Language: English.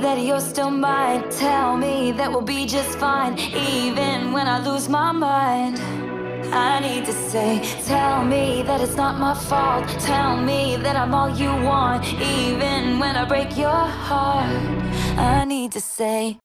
that you're still mine. Tell me that we'll be just fine, even when I lose my mind. I need to say, tell me that it's not my fault. Tell me that I'm all you want, even when I break your heart. I need to say.